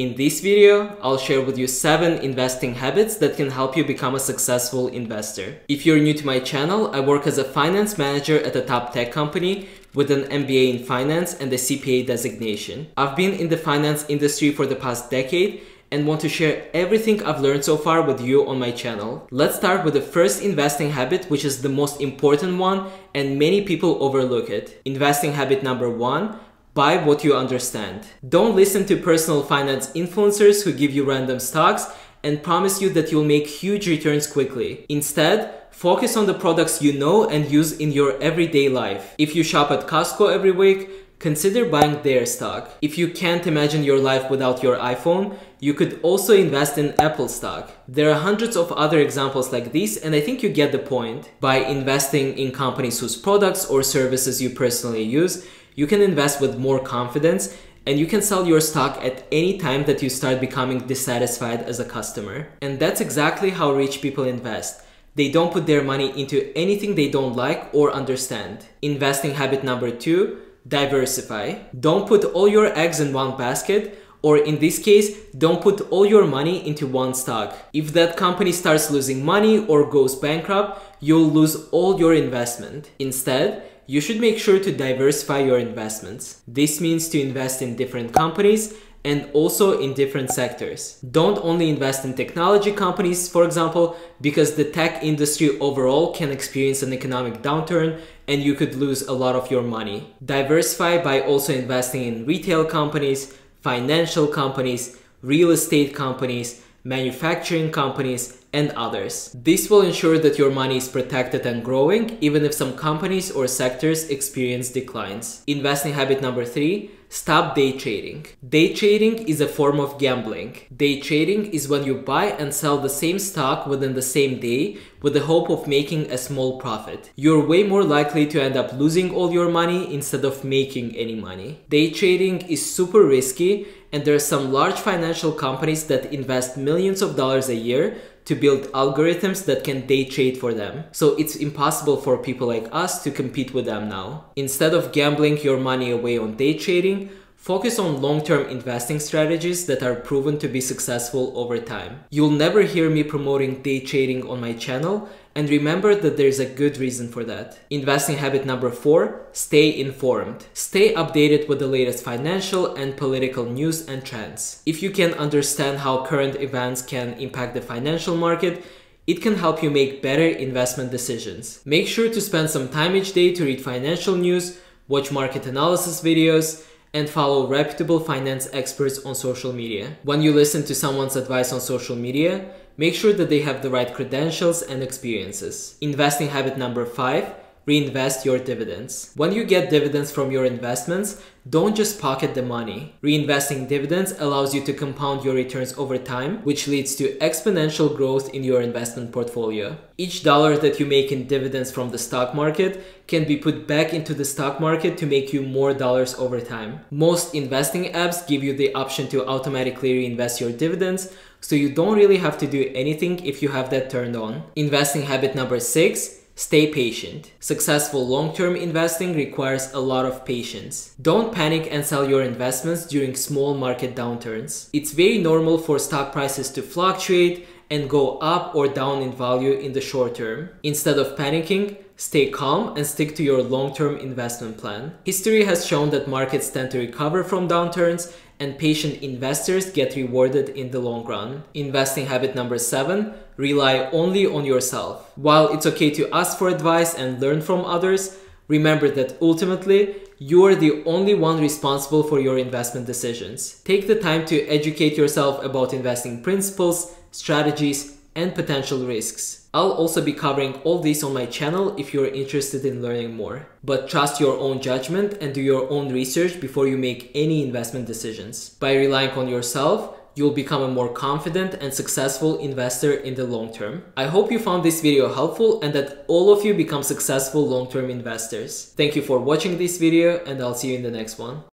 In this video, I'll share with you 7 investing habits that can help you become a successful investor. If you're new to my channel, I work as a finance manager at a top tech company with an MBA in finance and a CPA designation. I've been in the finance industry for the past decade and want to share everything I've learned so far with you on my channel. Let's start with the first investing habit, which is the most important one and many people overlook it. Investing habit number one, buy what you understand. Don't listen to personal finance influencers who give you random stocks and promise you that you'll make huge returns quickly. Instead, focus on the products you know and use in your everyday life. If you shop at Costco every week, consider buying their stock. If you can't imagine your life without your iPhone, you could also invest in Apple stock. There are hundreds of other examples like these and I think you get the point. By investing in companies whose products or services you personally use, you can invest with more confidence and you can sell your stock at any time that you start becoming dissatisfied as a customer. And that's exactly how rich people invest. They don't put their money into anything they don't like or understand. Investing habit number two, diversify. Don't put all your eggs in one basket or in this case, don't put all your money into one stock. If that company starts losing money or goes bankrupt, you'll lose all your investment. Instead, you should make sure to diversify your investments. This means to invest in different companies and also in different sectors. Don't only invest in technology companies, for example, because the tech industry overall can experience an economic downturn and you could lose a lot of your money. Diversify by also investing in retail companies, financial companies, real estate companies, manufacturing companies, and others. This will ensure that your money is protected and growing even if some companies or sectors experience declines. Investing habit number three, stop day trading. Day trading is a form of gambling. Day trading is when you buy and sell the same stock within the same day with the hope of making a small profit. You're way more likely to end up losing all your money instead of making any money. Day trading is super risky and there are some large financial companies that invest millions of dollars a year to build algorithms that can day trade for them. So it's impossible for people like us to compete with them now. Instead of gambling your money away on day trading, Focus on long-term investing strategies that are proven to be successful over time. You'll never hear me promoting day trading on my channel and remember that there's a good reason for that. Investing habit number four, stay informed. Stay updated with the latest financial and political news and trends. If you can understand how current events can impact the financial market, it can help you make better investment decisions. Make sure to spend some time each day to read financial news, watch market analysis videos, and follow reputable finance experts on social media. When you listen to someone's advice on social media, make sure that they have the right credentials and experiences. Investing habit number five, reinvest your dividends. When you get dividends from your investments, don't just pocket the money. Reinvesting dividends allows you to compound your returns over time, which leads to exponential growth in your investment portfolio. Each dollar that you make in dividends from the stock market can be put back into the stock market to make you more dollars over time. Most investing apps give you the option to automatically reinvest your dividends, so you don't really have to do anything if you have that turned on. Investing habit number six Stay patient. Successful long-term investing requires a lot of patience. Don't panic and sell your investments during small market downturns. It's very normal for stock prices to fluctuate and go up or down in value in the short term. Instead of panicking, stay calm and stick to your long-term investment plan. History has shown that markets tend to recover from downturns and patient investors get rewarded in the long run. Investing habit number seven, rely only on yourself. While it's okay to ask for advice and learn from others, remember that ultimately, you are the only one responsible for your investment decisions. Take the time to educate yourself about investing principles, strategies, and potential risks. I'll also be covering all this on my channel if you're interested in learning more. But trust your own judgment and do your own research before you make any investment decisions. By relying on yourself, you'll become a more confident and successful investor in the long term. I hope you found this video helpful and that all of you become successful long-term investors. Thank you for watching this video and I'll see you in the next one.